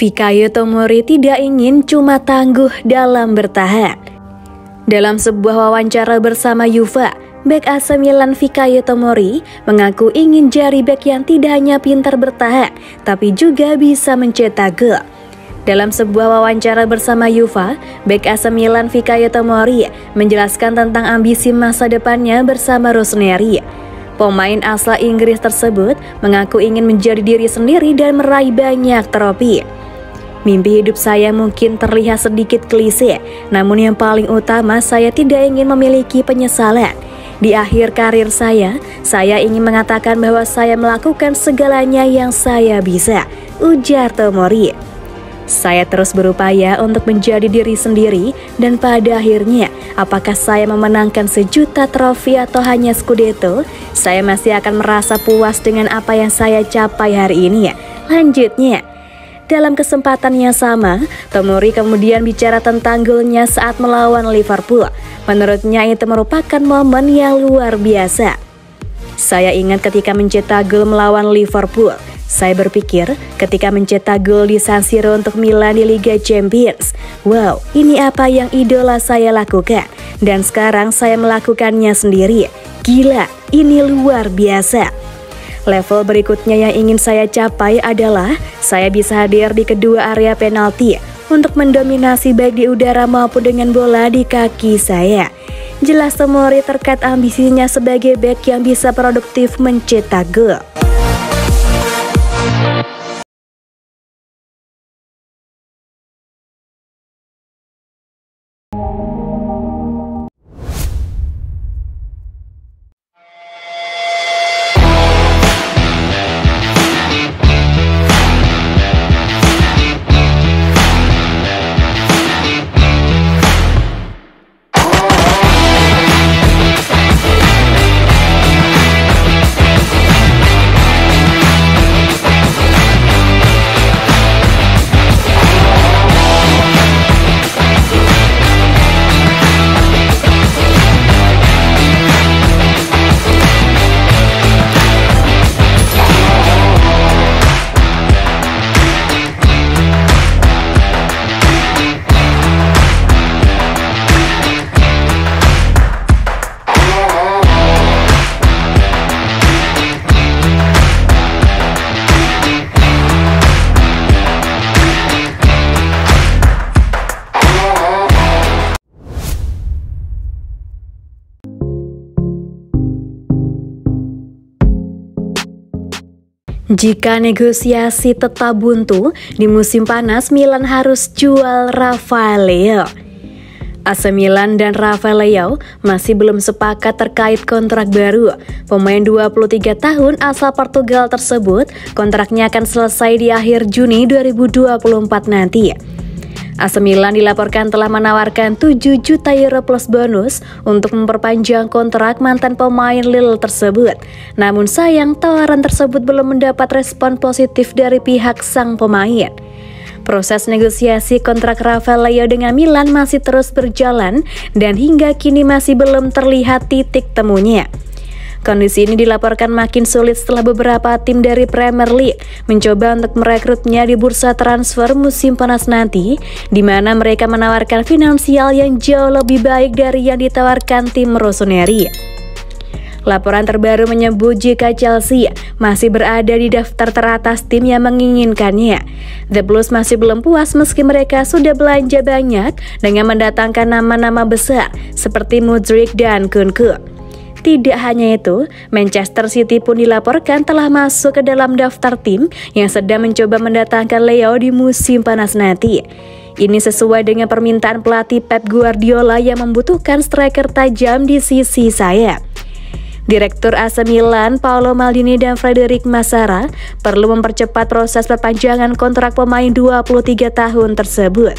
Fikayo Tomori tidak ingin cuma tangguh dalam bertahan. Dalam sebuah wawancara bersama Yuva, Bek AC Milan Fikayo Tomori mengaku ingin jari bek yang tidak hanya pintar bertahan, tapi juga bisa mencetak gol. Dalam sebuah wawancara bersama Yuva, bek AC Milan Fikayo Tomori menjelaskan tentang ambisi masa depannya bersama Rosemary. Pemain asal Inggris tersebut mengaku ingin menjadi diri sendiri dan meraih banyak trofi. Mimpi hidup saya mungkin terlihat sedikit klise, namun yang paling utama saya tidak ingin memiliki penyesalan. Di akhir karir saya, saya ingin mengatakan bahwa saya melakukan segalanya yang saya bisa, ujar Tomori. Saya terus berupaya untuk menjadi diri sendiri dan pada akhirnya, apakah saya memenangkan sejuta trofi atau hanya Scudetto, saya masih akan merasa puas dengan apa yang saya capai hari ini. Lanjutnya, dalam kesempatan yang sama, Tomori kemudian bicara tentang golnya saat melawan Liverpool. Menurutnya itu merupakan momen yang luar biasa. Saya ingat ketika mencetak gol melawan Liverpool, saya berpikir ketika mencetak gol di San Siro untuk Milan di Liga Champions, wow, ini apa yang idola saya lakukan. Dan sekarang saya melakukannya sendiri. Gila, ini luar biasa. Level berikutnya yang ingin saya capai adalah saya bisa hadir di kedua area penalti untuk mendominasi baik di udara maupun dengan bola di kaki saya. Jelas Tomori terkait ambisinya sebagai back yang bisa produktif mencetak gol. Jika negosiasi tetap buntu, di musim panas Milan harus jual Rafael. AC Milan dan Rafael Leo masih belum sepakat terkait kontrak baru. Pemain 23 tahun asal Portugal tersebut kontraknya akan selesai di akhir Juni 2024 nanti. AC Milan dilaporkan telah menawarkan 7 juta euro plus bonus untuk memperpanjang kontrak mantan pemain Lille tersebut. Namun sayang tawaran tersebut belum mendapat respon positif dari pihak sang pemain. Proses negosiasi kontrak Rafael Leo dengan Milan masih terus berjalan dan hingga kini masih belum terlihat titik temunya. Kondisi ini dilaporkan makin sulit setelah beberapa tim dari Premier League mencoba untuk merekrutnya di bursa transfer musim panas nanti, di mana mereka menawarkan finansial yang jauh lebih baik dari yang ditawarkan tim Rossoneri. Laporan terbaru menyebut jika Chelsea masih berada di daftar teratas tim yang menginginkannya. The Blues masih belum puas meski mereka sudah belanja banyak dengan mendatangkan nama-nama besar seperti Mudryk dan Kunku. Tidak hanya itu, Manchester City pun dilaporkan telah masuk ke dalam daftar tim yang sedang mencoba mendatangkan Leo di musim panas nanti. Ini sesuai dengan permintaan pelatih Pep Guardiola yang membutuhkan striker tajam di sisi sayap. Direktur AC Milan, Paolo Maldini dan Frederic Massara perlu mempercepat proses perpanjangan kontrak pemain 23 tahun tersebut.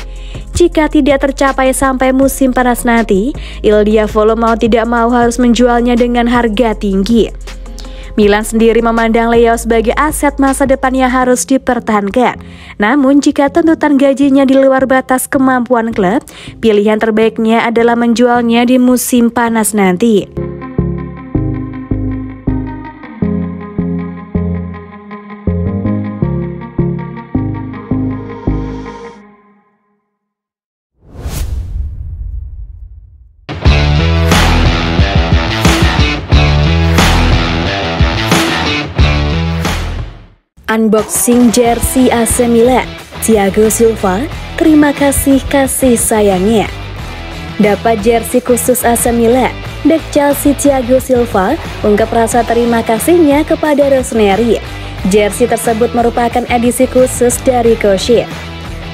Jika tidak tercapai sampai musim panas nanti, Il Diavolo mau tidak mau harus menjualnya dengan harga tinggi. Milan sendiri memandang Leo sebagai aset masa depan yang harus dipertahankan. Namun jika tuntutan gajinya di luar batas kemampuan klub, pilihan terbaiknya adalah menjualnya di musim panas nanti. Unboxing jersey AC Milan, Thiago Silva, terima kasih kasih sayangnya. Dapat jersey khusus AC Milan, Back Chelsea Thiago Silva ungkap rasa terima kasihnya kepada Rosemary. Jersey tersebut merupakan edisi khusus dari Kosher.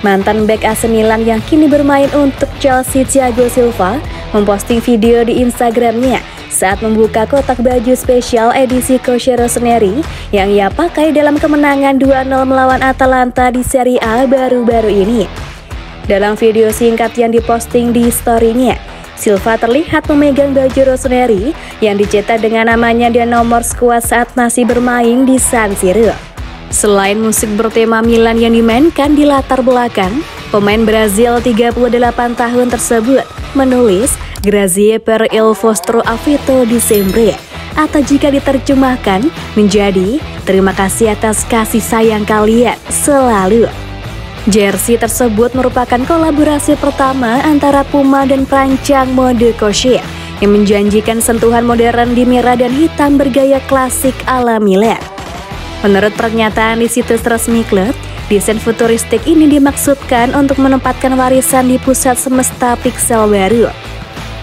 Mantan back AC Milan yang kini bermain untuk Chelsea Thiago Silva memposting video di Instagramnya saat membuka kotak baju spesial edisi Kosher Rosemary yang ia pakai dalam kemenangan 2-0 melawan Atalanta di Serie A baru-baru ini. Dalam video singkat yang diposting di story-nya, Silva terlihat memegang baju Rosemary yang dicetak dengan namanya dan nomor skuad saat masih bermain di San Siro. Selain musik bertema Milan yang dimainkan di latar belakang, pemain Brazil 38 tahun tersebut menulis Grazie per il vostro affetto di sempre atau jika diterjemahkan menjadi terima kasih atas kasih sayang kalian selalu. Jersey tersebut merupakan kolaborasi pertama antara Puma dan perancang mode Kosher yang menjanjikan sentuhan modern di merah dan hitam bergaya klasik ala Milan. Menurut pernyataan di situs resmi klub, desain futuristik ini dimaksudkan untuk menempatkan warisan di pusat semesta pixel baru.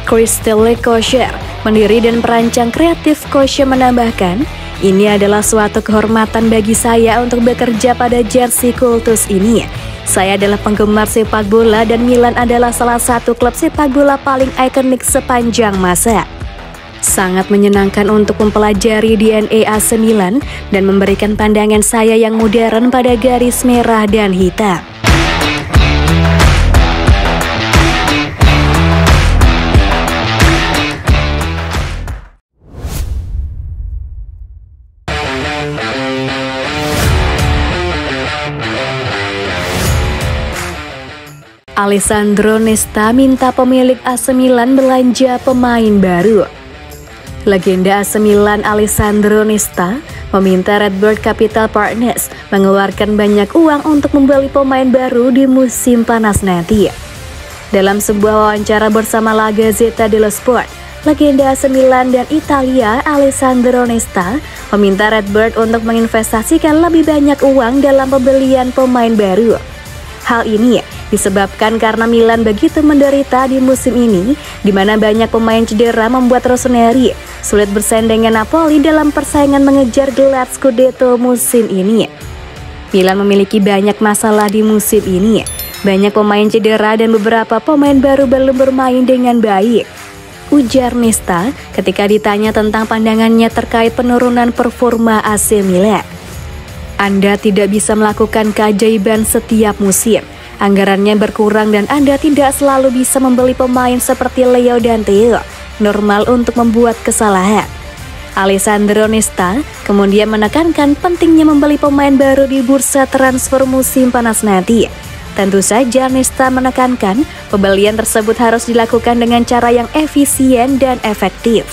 Christelle Kosher, pendiri dan perancang kreatif Kosher menambahkan, ini adalah suatu kehormatan bagi saya untuk bekerja pada jersey kultus ini. Saya adalah penggemar sepak bola dan Milan adalah salah satu klub sepak bola paling ikonik sepanjang masa. Sangat menyenangkan untuk mempelajari DNA AC Milan dan memberikan pandangan saya yang modern pada garis merah dan hitam. Alessandro Nesta minta pemilik AC Milan belanja pemain baru. Legenda AC Milan Alessandro Nesta meminta Redbird Capital Partners mengeluarkan banyak uang untuk membeli pemain baru di musim panas nanti. Dalam sebuah wawancara bersama La Gazzetta dello Sport, legenda AC Milan dan Italia Alessandro Nesta meminta Redbird untuk menginvestasikan lebih banyak uang dalam pembelian pemain baru. Hal ini disebabkan karena Milan begitu menderita di musim ini, di mana banyak pemain cedera membuat Rossoneri sulit bersaing dengan Napoli dalam persaingan mengejar gelar Scudetto musim ini. Milan memiliki banyak masalah di musim ini. Banyak pemain cedera dan beberapa pemain baru belum bermain dengan baik. Ujar Nesta ketika ditanya tentang pandangannya terkait penurunan performa AC Milan. Anda tidak bisa melakukan keajaiban setiap musim. Anggarannya berkurang dan Anda tidak selalu bisa membeli pemain seperti Leo dan Theo, normal untuk membuat kesalahan. Alessandro Nesta kemudian menekankan pentingnya membeli pemain baru di bursa transfer musim panas nanti. Tentu saja Nesta menekankan pembelian tersebut harus dilakukan dengan cara yang efisien dan efektif.